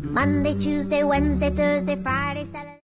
Monday, Tuesday, Wednesday, Thursday, Friday, Saturday.